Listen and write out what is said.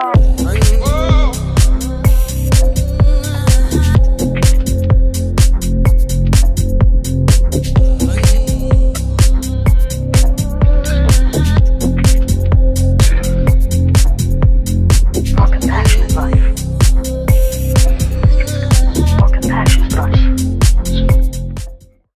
Oh.